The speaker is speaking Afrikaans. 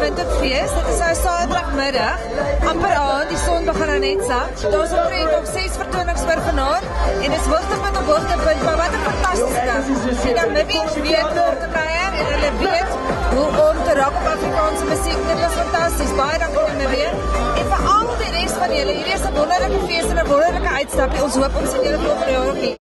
Winterfees. Dit is nou Saterdagmiddag. amper aan, die son begin nou net sak. Daar's 'n omtrent op 6 vertonings vir vanaand en dis hoogtepunt op hoogtepunt, maar wat 'n fantastiese dag. Die Namibians weet hoe om te kuier en hulle weet hoe om te rock op Afrikaanse musiek. Dit was fantasties. Baie dankie aan Namibië. En vir al die res van julle, hierdie is 'n wonderlike fees en 'n wonderlike uitstapie. Ons hoop ons sien julle volgende jaar ook hier.